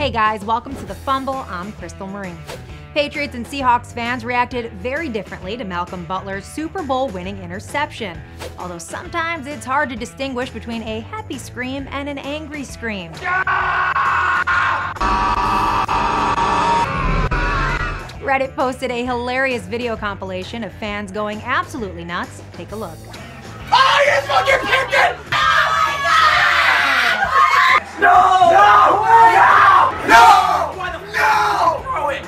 Hey guys, welcome to The Fumble. I'm Crystal Marie. Patriots and Seahawks fans reacted very differently to Malcolm Butler's Super Bowl winning interception. Although sometimes it's hard to distinguish between a happy scream and an angry scream. Reddit posted a hilarious video compilation of fans going absolutely nuts. Take a look. Oh, you fucking kicked it! No! No! No! No! No! Throw it!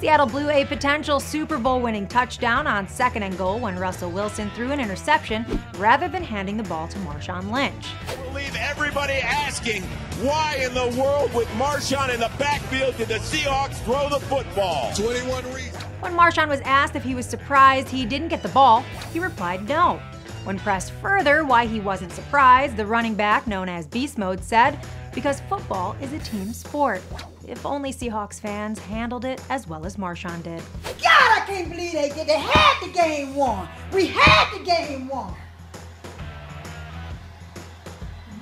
Seattle blew a potential Super Bowl winning touchdown on second and goal when Russell Wilson threw an interception rather than handing the ball to Marshawn Lynch. Leave everybody asking why in the world with Marshawn in the backfield did the Seahawks throw the football? 21 reasons. When Marshawn was asked if he was surprised he didn't get the ball, he replied no. When pressed further why he wasn't surprised, the running back known as Beast Mode said, because football is a team sport. If only Seahawks fans handled it as well as Marshawn did. God, I can't believe they did. They had the game won. We had the game won.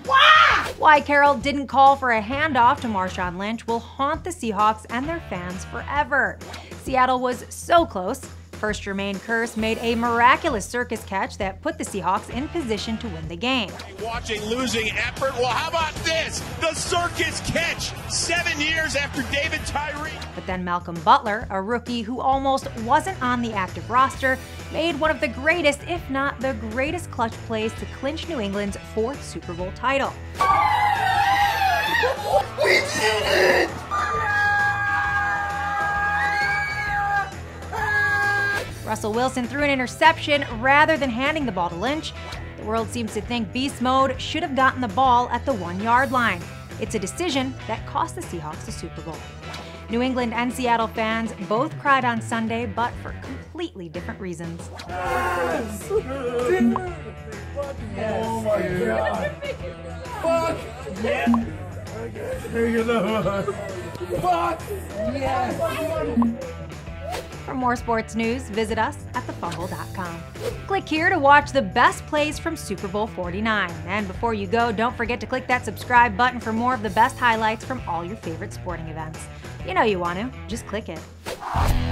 Why? Why Carroll didn't call for a handoff to Marshawn Lynch will haunt the Seahawks and their fans forever. Seattle was so close. First Jermaine Kearse made a miraculous circus catch that put the Seahawks in position to win the game. Watching losing effort. Well, how about this? The circus catch seven years after David Tyree. But then Malcolm Butler, a rookie who almost wasn't on the active roster, made one of the greatest, if not the greatest clutch plays to clinch New England's fourth Super Bowl title. We did it! Russell Wilson threw an interception rather than handing the ball to Lynch. The world seems to think Beast Mode should have gotten the ball at the one yard line. It's a decision that cost the Seahawks the Super Bowl. New England and Seattle fans both cried on Sunday, but for completely different reasons. Oh my god. Fuck! Yeah! Fuck! Yes! For more sports news, visit us at thefumble.com. Click here to watch the best plays from Super Bowl 49. And before you go, don't forget to click that subscribe button for more of the best highlights from all your favorite sporting events. You know you want to, just click it.